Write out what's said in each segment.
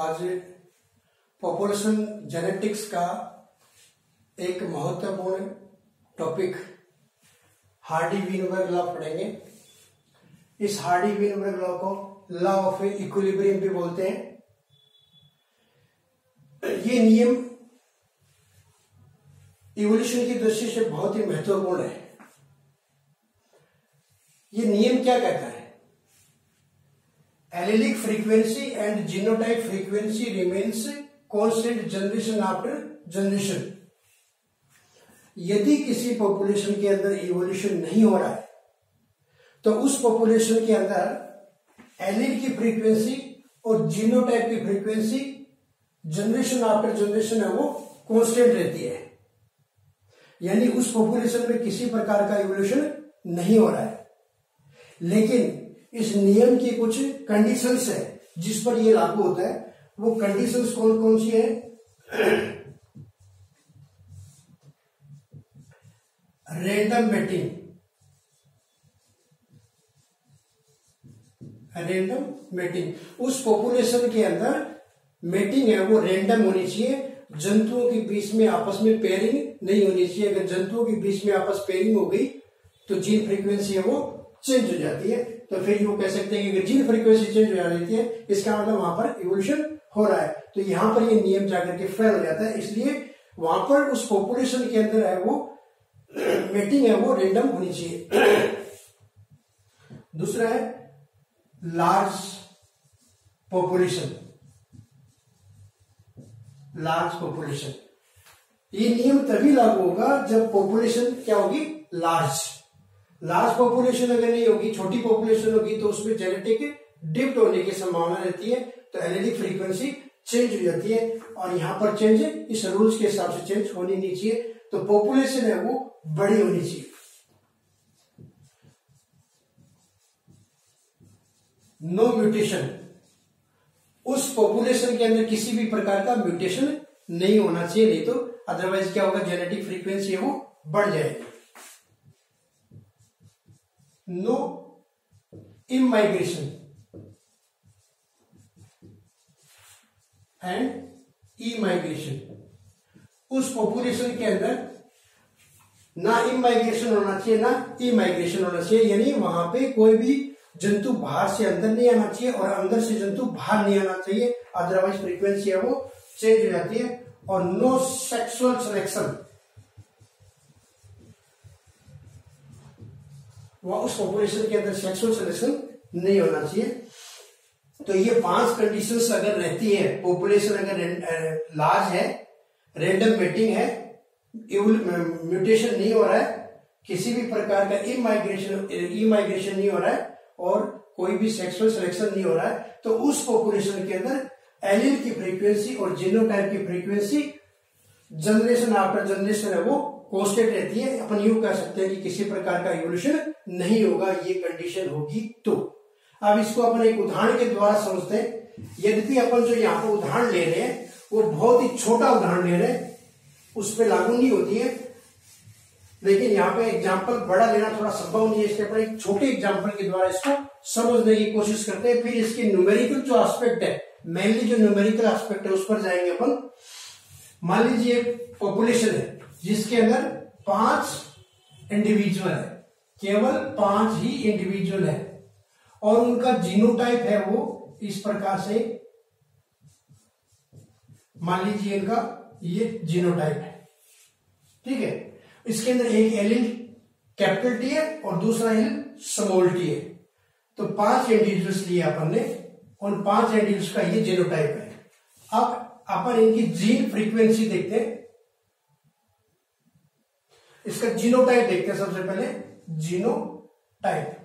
आज population genetics का एक महत्वपूर्ण टॉपिक हार्डी वीनबर्ग लॉ पढ़ेंगे। इस हार्डी वीनबर्ग लॉ को लॉ ऑफ़ इक्विलिब्रियम भी बोलते हैं। ये नियम इवोल्यूशन की दृष्टि से बहुत ही महत्वपूर्ण है। ये नियम क्या कहता है? Allelic frequency and genotype frequency remains constant generation after generation. यदि किसी पॉपुलेशन के अंदर इवोल्यूशन नहीं हो रहा है तो उस पॉपुलेशन के अंदर एलिड की फ्रीक्वेंसी और जीनोटाइप की फ्रीक्वेंसी जनरेशन आफ्टर जनरेशन है, वो कांस्टेंट रहती है। यानी उस पॉपुलेशन में किसी प्रकार का इवोल्यूशन नहीं हो रहा है। लेकिन इस नियम की कुछ कंडीशंस है, जिस पर यह लागू होता है, वो कंडीशंस कौन कौन सी है? रेंडम मेटिंग रेंडम मेटिंग उस पॉपुलेशन के अंदर मेटिंग है, वो रेंडम होनी चाहिए। जंतुओं के बीच में आपस में पेयरिंग नहीं होनी चाहिए। अगर जंतुओं के बीच में आपस पेयरिंग हो गई तो जीन फ्रीक्वेंसी है वो चेंज हो जाती है। तो फिर वो कह सकते हैं कि जीन फ्रीक्वेंसी चेंज हो जाती है, इसका मतलब वहाँ पर इवोल्यूशन हो रहा है। तो यहाँ पर ये नियम जाकर के फेल हो जाता है, इसलिए वहाँ पर उस पॉपुलेशन के अंदर है वो मेटिंग है वो रेंडम होनी चाहिए। दूसरा है लार्ज पॉपुलेशन लार्ज पॉपुलेशन ये नियम तभी लागू होगा जब पॉपुलेशन क्या होगी? लार्ज लार्ज पॉपुलेशन अगर नहीं होगी, छोटी पॉपुलेशन होगी तो उसमें जेनेटिक डिप्ट होने की संभावना रहती है तो एलईडी फ्रीक्वेंसी चेंज हो जाती है। और यहाँ पर चेंज इस रूल्स के हिसाब से चेंज होनी नहीं चाहिए तो पॉपुलेशन है वो बड़ी होनी चाहिए। नो म्यूटेशन उस पॉपुलेशन के अंदर किसी भी प्रकार का म्यूटेशन नहीं होना चाहिए, नहीं तो अदरवाइज़ क्या होगा जेनेटिक फ्रीक्वेंसी है वो बढ़ जाएगी। नो इमाइग्रेशन एंड इमाइग्रेशन उस पॉपुलेशन के अंदर ना इमाइग्रेशन होना चाहिए, ना इमाइग्रेशन होना चाहिए। यानी वहाँ पे कोई भी जंतु बाहर से अंदर नहीं आना चाहिए और अंदर से जंतु बाहर नहीं आना चाहिए। अदरवाइज़ फ्रीक्वेंसी है वो चेंज हो जाती है। और नो सेक्सुअल सिलेक्शन वह उस पॉपुलेशन के अंदर सेक्सुअल सिलेक्शन नहीं होना चाहिए। तो ये पाँच कंडीशंस अगर रहती है पॉपुलेशन अगर लार्ज है रेंडम मेटिंग है म्यूटेशन नहीं हो रहा है, किसी भी प्रकार का इमाइग्रेशन इमाइग्रेशन नहीं हो रहा है, और कोई भी सेक्सुअल सिलेक्शन नहीं हो रहा है तो उस पॉपुलेशन के अंदर एलिल की फ्रीक्वेंसी और जीनोटाइप की फ्रीक्वेंसी जनरेशन आफ्टर जनरेशन है वो कॉन्स्टेंट रहती है। अपन यू कह सकते हैं कि किसी प्रकार का इवोल्यूशन नहीं होगा, ये कंडीशन होगी तो। अब इसको अपन एक उदाहरण के द्वारा समझते हैं। यद्यपि अपन जो यहाँ पर उदाहरण ले रहे हैं, वो बहुत ही छोटा उदाहरण ले रहे हैं। उस पर लागू नहीं होती है। लेकिन यहाँ पे एग्ज़ाम्पल बड़ा लेना थोड़ा संभव नहीं है इसके पर। एक छोटे एग्ज़ाम्पल के द्वारा इसको समझने की कोशिश करते हैं। फिर इसके न्यूमेरिकल जो एस्पेक्ट है मेनली जो न्यूमेरिकल एस्पेक्ट है, उस पर जाएँगे अपन। मान लीजिए एक पॉपुलेशन है, जिसके अंदर पाँच इंडिविजुअल है, केवल पाँच ही इंडिविजुअल है, और उनका जीनोटाइप है वो इस प्रकार से, मान लीजिए इनका ये जीनोटाइप है, ठीक है? इसके अंदर एक एलिल कैपिटल टी है और दूसरा एलिल स्मॉल टी है। तो पाँच इंडिविजुअल्स लिए अपन ने, उन पाँच इंडिविजुअल्स का ये जीनोटाइप है। अब अपन इनकी जीन फ्रीक्वेंसी देखते हैं। इसका जीनोटाइप देखते हैं सबसे पहले। जीनोटाइप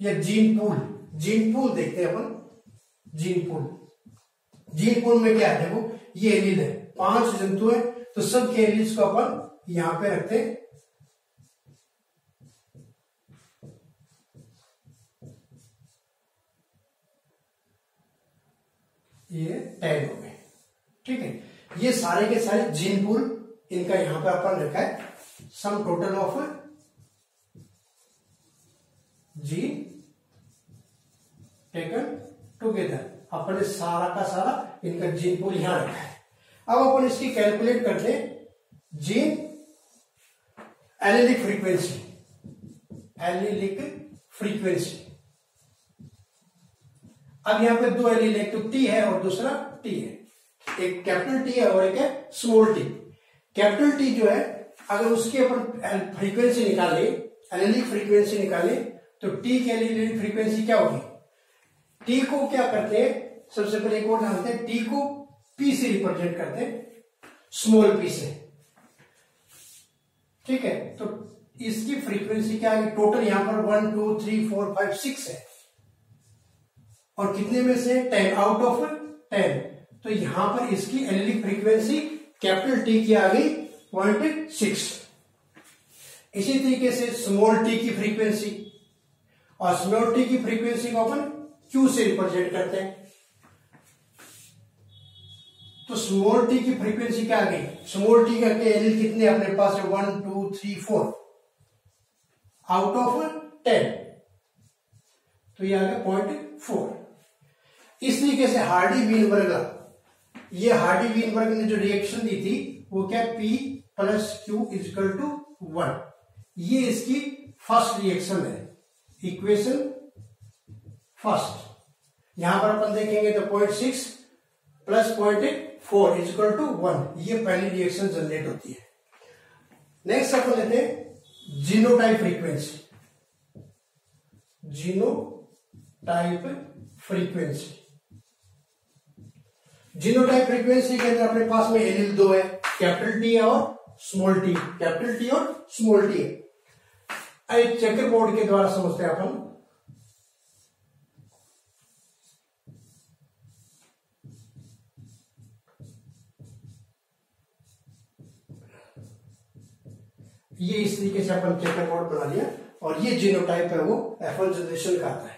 या जीन पूल जीन पूल देखते हैं अपन। जीन पूल जीन पूल में क्या है? देखो, ये एलिल है। पाँच जंतु है तो सब के एलिल्स को अपन यहाँ पे रखते हैं। ये टैग हो गए। ठीक है? ये सारे के सारे जीन पूल इनका यहाँ पर अपन रखा है sum total of gene taken together अपन सारा का सारा, इनका जीन पूल यहाँ रखा है। अब अपन इसकी कैलकुलेट करते हैं gene allelic frequency allelic frequency अब यहाँ पे दो एलिल, एक तो टी है और दूसरा टी है। एक कैपिटल टी है और एक है स्मॉल टी कैपिटल टी जो है, अगर उसके अपन फ्रीक्वेंसी निकाले एलिलिक फ्रीक्वेंसी निकाले तो टी की एलिलिक फ्रीक्वेंसी क्या होगी? टी को क्या करते हैं? सबसे पहले एक और जानते हैं टी को पी से रिप्रेजेंट करते हैं स्मॉल पी से। ठीक है? तो इसकी फ्रीक्वेंसी क्या है? टोटल यहाँ पर one two three four five six है। और कितने में से टेन आउट ऑफ़ टेन तो यहाँ पर इसकी एलिलिक फ्रीक्वेंसी कैपिटल टी की आ गई पॉइंट सिक्स इसी तरीके से स्मॉल टी की फ्रीक्वेंसी और स्मॉल टी की फ्रीक्वेंसी को अपन क्यू से रिप्रेजेंट करते हैं। तो स्मॉल टी की फ्रीक्वेंसी क्या आ गई? स्मॉल टी का एल कितने अपने पास है? One two three four out of ten तो ये आ गया पॉइंट फोर इस तरीके से हार्डी वीनबर्ग, ये हार्डी वीनबर्ग ने जो रिएक्शन दी थी, वो क्या P plus Q equal to one ये इसकी फ़र्स्ट रिएक्शन है। इक्वेशन फ़र्स्ट यहाँ पर अपन देखेंगे तो point six plus point four equal to one ये पहली रिएक्शन जनरेट होती है। नेक्स्ट अपन लेते हैं genotype frequency genotype frequency genotype frequency के अंदर अपने पास में एलिल दो है कैपिटल टी है और स्मॉल टी कैपिटल टी और स्मॉल टी है। एक चेकर बोर्ड के द्वारा समझते हैं अपन। ये इस तरीके से अपन चेकर बोर्ड बना लिया और ये जीनोटाइप है वो एफ़ जनरेशन का आता है।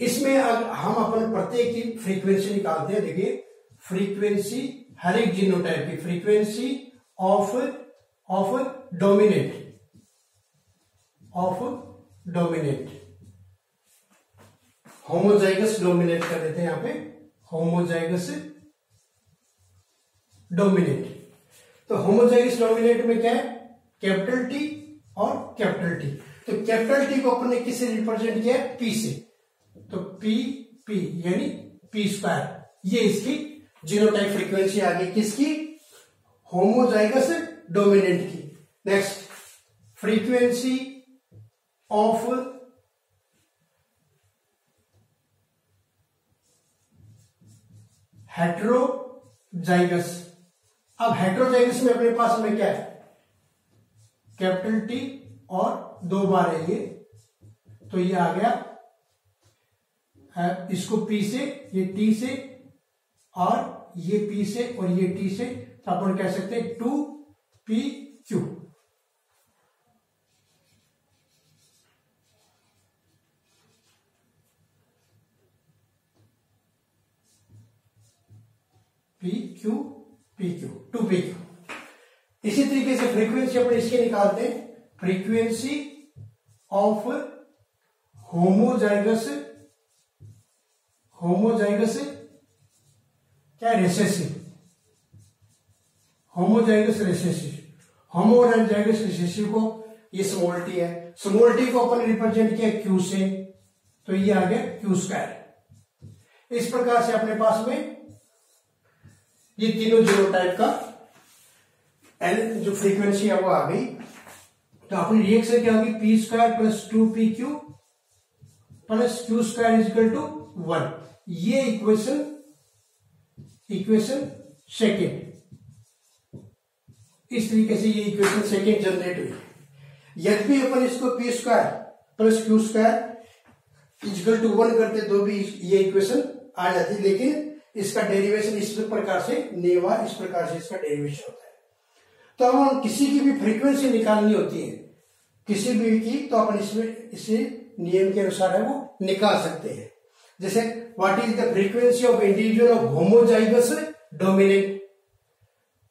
इसमें अगर हम अपन प्रत्येक की फ्रीक्वेंसी निकालते हैं, देखिए फ्रीक्वेंसी हर एक जीनोटाइप की frequency of of dominate of dominate homozygous dominate कर देते हैं यहाँ पे होमोजाइगस डोमिनेट तो होमोजाइगस डोमिनेट में क्या है? कैपिटल टी और कैपिटल टी तो कैपिटल टी को अपने किससे रिप्रेजेंट किया है? पी से. तो पी पी यानी पी स्क्वायर ये इसकी जीनोटाइप फ्रीक्वेंसी आ गई किसकी? होमोजाइगस डोमिनेंट की. नेक्स्ट फ्रीक्वेंसी ऑफ़ हेट्रोजाइगस अब हेट्रोजाइगस में अपने पास में क्या है? कैपिटल टी और दो बार है ये। तो ये आ गया इसको पी से, ये टी से, और ये पी से और ये टी से तो अपन कह सकते हैं two P Q P Q P Q two P Q इसी तरीके से फ्रीक्वेंसी अपन इसके निकालते हैं। फ्रीक्वेंसी ऑफ़ होमोजाइगस होमोजाइगस क्या recessive homozygous recessive homo homozygous recessive को ये स्मॉल टी है. स्मॉल टी को अपन रिप्रेजेंट किया क्यू से. तो ये आ गया क्यू स्क्वायर इस प्रकार से अपने पास में ये तीनों ज़ीरो टाइप का एल जो फ्रीक्वेंसी है वो आ गई. तो अपनी रिएक्शन क्या होगी? P square plus two P Q plus Q square equal to one ये इक्वेशन इक्वेशन सेकेंड इस तरीके से ये इक्वेशन सेकेंड जनरेट हुई। यदि अपन इसको P square plus Q square equal to one करते तो भी ये इक्वेशन आ जाती, लेकिन इसका डेरिवेशन इस प्रकार से, नेवा इस प्रकार से इसका डेरिवेशन होता है। तो हम किसी की भी फ्रीक्वेंसी निकालनी होती है, किसी भी की तो अपन इसमें, इसी नियम के अनुसार है वो निकाल सकते हैं। जैसे is the frequency of individual of homozygous dominant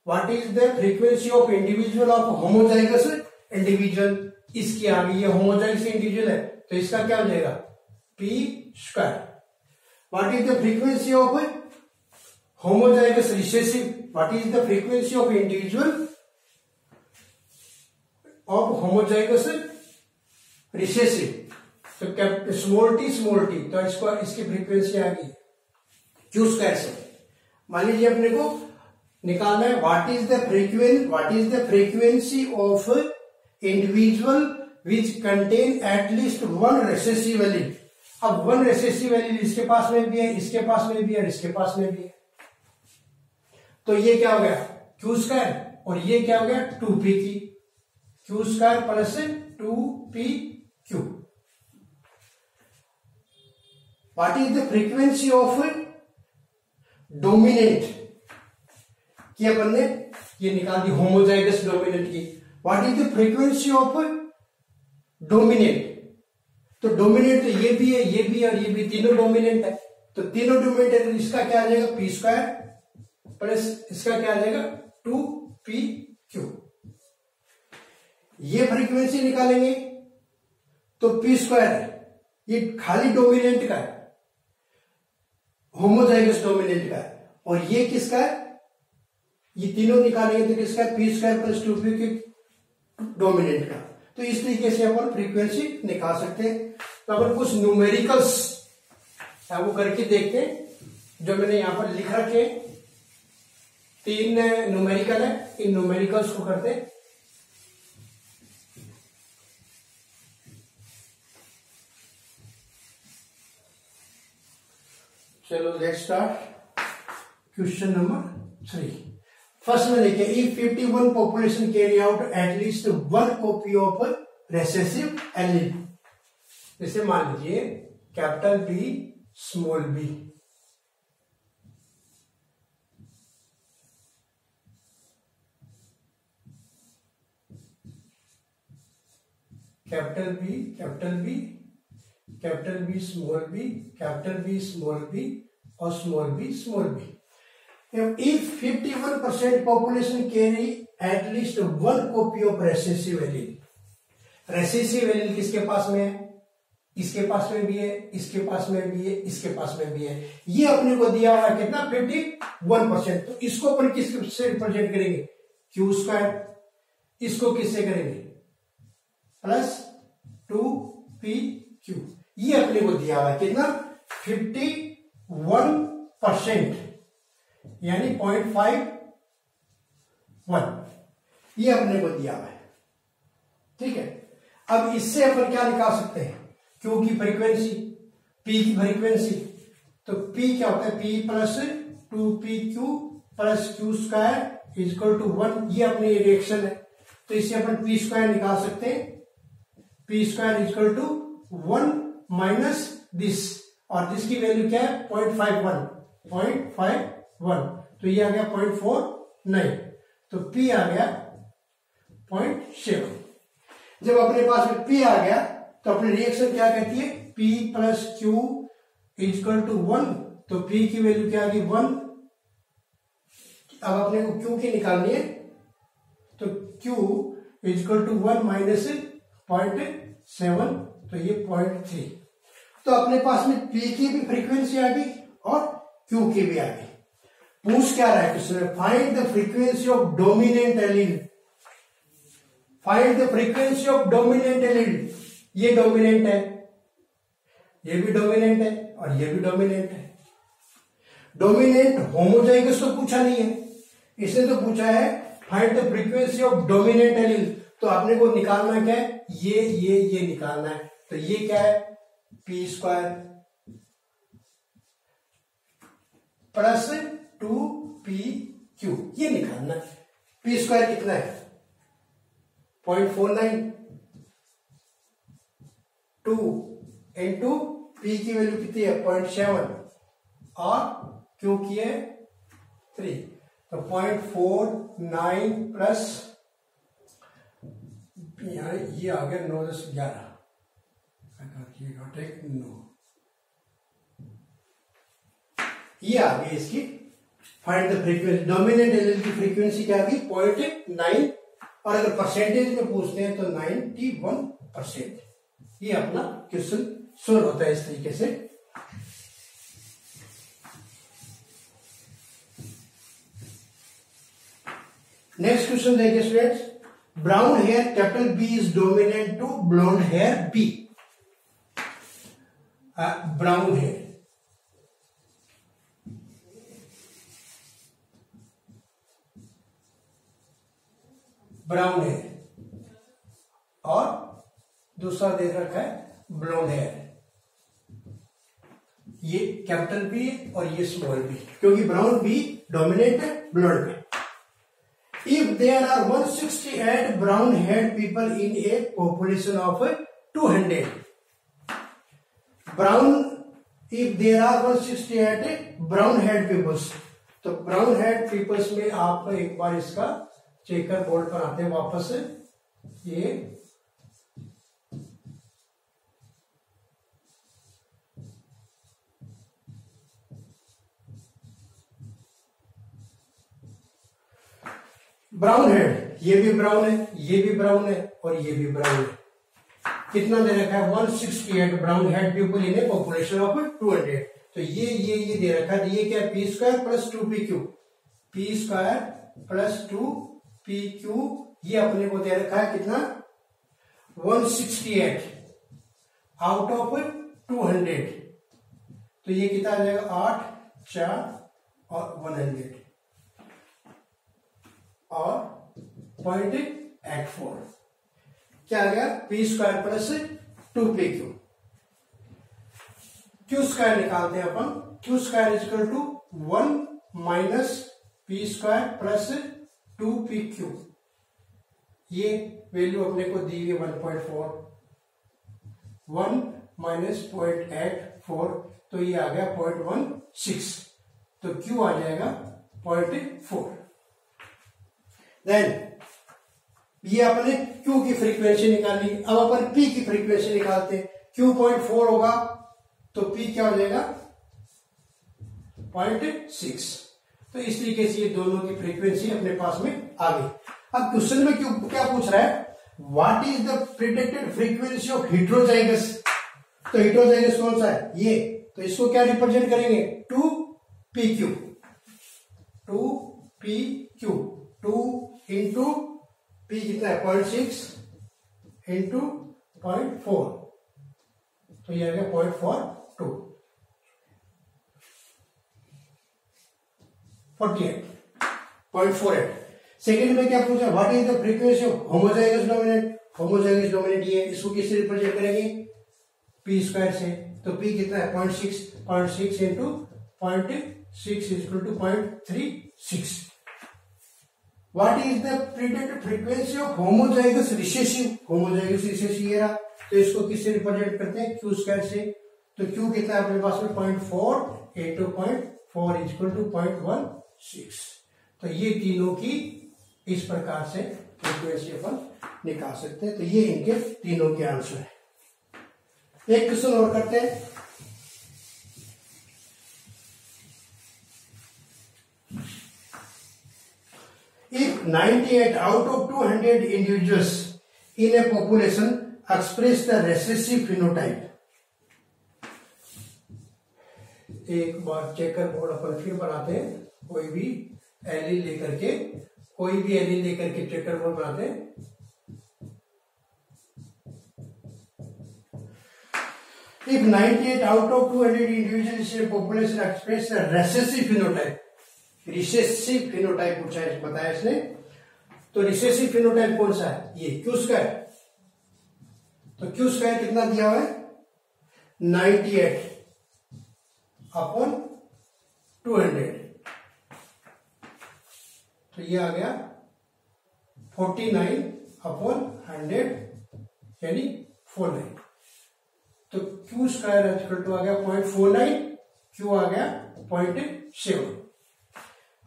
what is the frequency of individual of homozygous individual इसकी आ गई ये होमोजाइगस इंडिविजुअल है तो इसका क्या हो जाएगा? P square what is the frequency of homozygous recessive what is the frequency of individual of homozygous recessive तो स्मॉल टी स्मॉल टी तो इसको, इसकी फ्रीक्वेंसी आ गई। स्क्वायर से मान लीजिए अपने को निकालना है what is the frequence what is the frequency of individual which contain at least one recessive allele अब वन रेसेसिव एलिड इसके पास में भी है, इसके पास में भी है इसके पास में भी है। तो ये क्या हो गया? क्यू स्क्वायर और ये क्या हो गया? टू पी की। Q square plus two P Q what is the frequency of dominant कि अपन ने ये निकाल दी होमोजाइगस डोमिनेंट की। What is the frequency of dominant तो डोमिनेंट तो ये भी है, ये भी और ये भी तीनों डोमिनेंट है। तो तीनों डोमिनेंट है तो इसका क्या आ जाएगा? पी स्क्वायर प्लस इसका क्या आ जाएगा? टू पी क्यू ये फ्रीक्वेंसी निकालेंगे तो पी स्क्वायर ये खाली डोमिनेंट का है। होमोजाइगस डोमिनेंट का है। और ये किसका है? ये तीनों निकालेंगे तो किसका है? P square plus two P के डोमिनेंट का। तो इस तरीके से अपन फ्रीक्वेंसी निकाल सकते हैं। तो अपन कुछ न्यूमेरिकल्स वो करके देखते हैं। जो मैंने यहाँ पर लिख रखे तीन न्यूमेरिकल है। इन न्यूमेरिकल्स को करते हैं। चलो let's start question number three first में देखिए if 51 population carry out at least one copy of recessive allele जैसे मान लीजिए capital B small B capital B capital B capital B, small B, capital B, small B और small B small B. If 51 percent population carry at least one copy of recessive allele recessive allele किसके पास में है? इसके पास में भी है, इसके पास में भी है, इसके पास में भी है। ये अपने को दिया हुआ कितना? 51 परसेंट तो इसको अपन किससे रिप्रेजेंट करेंगे? क्यू स्क्वायर इसको किससे करेंगे? प्लस टू पी क्यू ये अपने को दिया हुआ है, कितना? 51 परसेंट यानी पॉइंट फाइव वन ये अपने को दिया हुआ है, ठीक है? अब इससे अपन क्या निकाल सकते हैं? क्यू की फ्रीक्वेंसी पी की फ्रीक्वेंसी तो पी क्या होता है? P plus two P Q plus Q square equal to one ये अपनी रिएक्शन है। तो इससे अपन पी स्क्वायर निकाल सकते हैं। P square equal to one minus this और दिस की वैल्यू क्या है? Point five one point five one तो ये आ गया पॉइंट फोर नाइन तो पी आ गया पॉइंट सेवन जब अपने पास में पी आ गया तो अपनी रिएक्शन क्या कहती है? P plus Q equal to one तो पी की वैल्यू क्या आ गई? वन अब अपने को क्यू की निकालनी है। तो Q equal to one minus point seven तो ये पॉइंट थ्री तो अपने पास में पी की भी फ्रीक्वेंसी आ गई और क्यू की भी आ गई। पूछ क्या रहा है क्वेश्चन में find the frequency of dominant allele find the frequency of dominant allele ये डोमिनेंट है। ये भी डोमिनेंट है और ये भी डोमिनेंट है। डोमिनेंट होमोजाइगस तो पूछा नहीं है? इसने तो पूछा है find the frequency of dominant allele तो आपने को निकालना क्या है? ये ये ये निकालना है। तो ये क्या है? P square plus two P Q ये निकालना पी स्क्वायर कितना है? Point four nine two into P की वैल्यू कितनी है? पॉइंट सेवन और क्यू की है थ्री तो पॉइंट फोर नाइन प्लस ये आ गया नौ दस ग्यारह। नो ये आ गई इसकी find the frequency dominant energy की फ्रीक्वेंसी क्या आ गई पॉइंट नाइन और अगर परसेंटेज में पूछते हैं तो नाइन्टी वन परसेंट ये अपना क्वेश्चन सोल्व होता है इस तरीके से। नेक्स्ट क्वेश्चन देखिए students brown hair capital B is dominant to blonde hair B brown hair brown है। और दूसरा देख रखा है ब्लॉन्ड हेयर ये कैपिटल बी और ये स्मॉल बी क्योंकि ब्राउन बी डोमिनेट है ब्लड में if there are 168 brown haired people in a population of 200 brown if there are 168 brown haired peoples तो ब्राउन हेड पीपल्स में आप एक बार इसका चेकर बोर्ड पर आते हैं वापस ये ब्राउन हेड ये भी ब्राउन है, ये भी ब्राउन है और ये भी ब्राउन है। कितना दे रखा है? 168 brown head people in a population of 200 तो ये ये ये दे रखा है। तो ये क्या P square plus two P Q P square plus two P Q ये अपने को दे रखा है कितना? 168 आउट ऑफ़ 200 तो ये कितना आ जाएगा? आठ, चार और 100 और पॉइंट एट फोर क्या आ गया? P square plus two P Q Q square निकालते हैं अपन। Q square equal to one minus P square plus two P Q ये वैल्यू अपने को दी हुई one point four one minus point eight four तो ये आ गया पॉइंट वन सिक्स तो क्यू आ जाएगा पॉइंट फोर देन ये अपने Q की फ्रीक्वेंसी निकाली अब अपन P की फ्रीक्वेंसी निकालते हैं। Q पॉइंट फोर होगा तो P क्या हो जाएगा? पॉइंट सिक्स तो इस तरीके से ये दोनों की फ्रीक्वेंसी अपने पास में आ गई। अब क्वेश्चन में क्यों क्या पूछ रहा है? What is the predicted frequency of heterozygous तो हिड्रोजाइगस कौन सा है? ये। तो इसको क्या रिप्रेजेंट करेंगे? Two P Q two P Q two into P कितना है point six into point four तो ये आ गया point four two forty eight point four eight second में क्या पूछा? What is the frequency of homozygous dominant homozygous dominant ये इसको किससे रिप्रेजेंट करेंगे? पी स्क्वायर से। तो पी कितना है? Point six point six into point six equal to point three six is the predicted frequency of homozygous recessive homozygous recessive ये रहा। तो इसको किससे रिप्रेजेंट करते हैं? क्यू स्क्वायर से। तो क्यू कितना है अपने पास में? Point four into point four equal to point one six तो ये तीनों की इस प्रकार से फ्रीक्वेंसी अपन निकाल सकते हैं। तो ये इनके तीनों के आंसर है। एक क्वेश्चन और करते हैं। Eight out of two hundred individuals in a population express the recessive phenotype एक बार चेकर बोर्ड अपन फिर बनाते हैं। कोई भी एलिन लेकर के, कोई भी एलिन लेकर के चेकर बोर्ड बनाते हैं। If 98 out of 200 individuals in population express recessive phenotype recessive phenotype पूछा है, बताया इसने? तो रिसेसिव फिनोटाइप कौन सा है? ये क्यू स्क्वायर तो क्यू स्क्वायर कितना दिया हुआ है? 98 अपॉन 200 तो ये आ गया 49 अपॉन 100 यानी 49 तो क्यू स्क्वायर इक्वल टू आ गया पॉइंट फोर नाइन क्यू आ गया पॉइंट सेवन.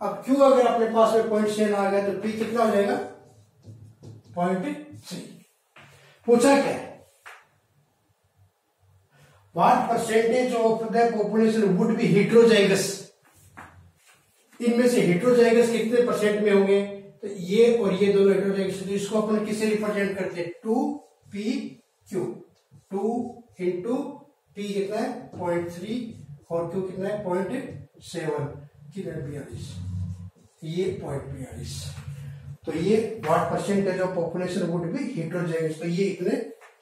अब क्यू अगर अपने पास में पॉइंट सेवन आ गया तो पी कितना हो जाएगा पॉइंट थ्री पूछा क्या what percentage of the population would be heterozygous इनमें से हिट्रोजाइगस कितने परसेंट में होंगे? तो ये और ये दोनों हिट्रोजाइगस तो इसको अपन किसे रिप्रेजेंट करते हैं? Two P Q two into P कितना है? पॉइंट थ्री और क्यू कितना है? पॉइंट सेवन कितना बयालीस ये पॉइंट बयालीस तो ये what percentage of population would be heterozygous तो ये इतने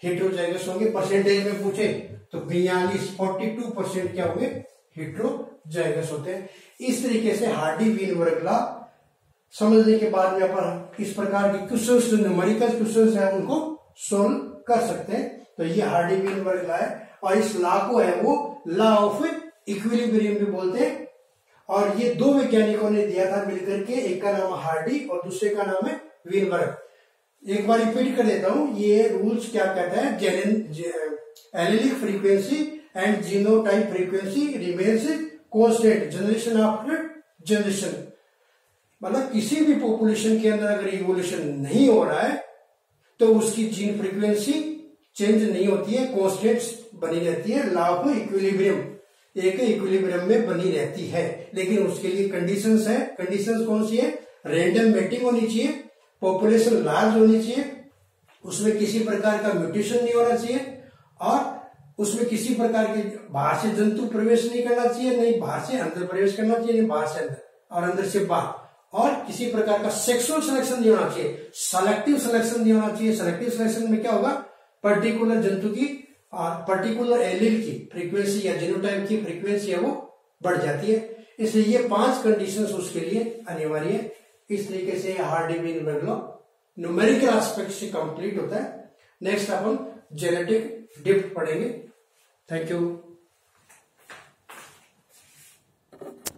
हेट्रोजाइगस होंगे। परसेंटेज में पूछे तो बयालीस फोर्टी टू परसेंट क्या होंगे? हेट्रोजाइगस होते हैं। इस तरीके से हार्डी वीन वर्ग ला समझने के बाद में अपन इस प्रकार के क्वेश्चन न्यूमेरिकल क्वेश्चन है, उनको सोल्व कर सकते हैं। तो ये हार्डी वीन वर्ग ला है और इस लॉ को है वो लॉ ऑफ़ इक्विलिब्रियम भी बोलते हैं। और ये दो वैज्ञानिकों ने दिया था मिलकर के, एक का नाम हार्डी और दूसरे का नाम है वीनबर्ग। एक बार रिपीट कर देता हूँ, ये रूल्स क्या कहता है? Allelic frequency and genotype frequency remains constant generation after generation मतलब किसी भी पॉपुलेशन के अंदर अगर इवोल्यूशन नहीं हो रहा है तो उसकी जीन फ्रीक्वेंसी चेंज नहीं होती है कॉन्स्टेंट बनी रहती है लाभ इक्विलिब्रियम एक इक्विलिब्रियम में बनी रहती है। लेकिन उसके लिए कंडीशंस है। कंडीशंस कौन सी है? रेंडम मेटिंग होनी चाहिए। पॉपुलेशन लार्ज होनी चाहिए। उसमें किसी प्रकार का म्यूटेशन नहीं होना चाहिए। और उसमें किसी प्रकार के बाहर से जंतु प्रवेश नहीं करना चाहिए। नहीं, बाहर से अंदर प्रवेश करना चाहिए, नहीं, बाहर से अंदर और अंदर से बाहर। और किसी प्रकार का सेक्सुअल सिलेक्शन नहीं होना चाहिए। सेलेक्टिव सिलेक्शन नहीं होना चाहिए। सेलेक्टिव सिलेक्शन में क्या होगा? पर्टिकुलर जंतु की पर्टिकुलर एलिल की फ्रीक्वेंसी या जीनोटाइप की फ्रीक्वेंसी है वो बढ़ जाती है। इसलिए ये पाँच कंडीशन उसके लिए अनिवार्य है। इस तरीके से हार्डी बीन न्यूमेरिकल एस्पेक्ट से कंप्लीट होता है। नेक्स्ट अपन जेनेटिक डिप्ट पढ़ेंगे। Thank you